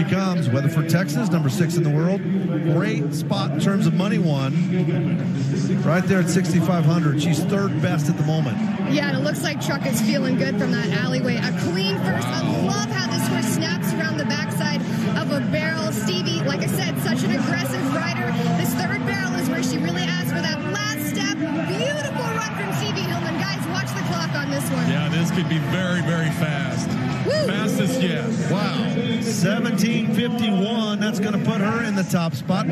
she comes. Weatherford, Texas, number six in the world. Great spot in terms of money won. Right there at 6,500. She's third best at the moment. Yeah, and it looks like Truck is feeling good from that alleyway. A clean first. I love how this horse snaps around the backside of a barrel. Stevi, like I said, such an aggressive rider. This third barrel is where she really asks for that last step. Beautiful run from Stevi Hillman. Guys, watch the clock on this one. Yeah, this could be very, very fast. Woo. Fastest yet. Wow. 1751. That's going to put her in the top spot.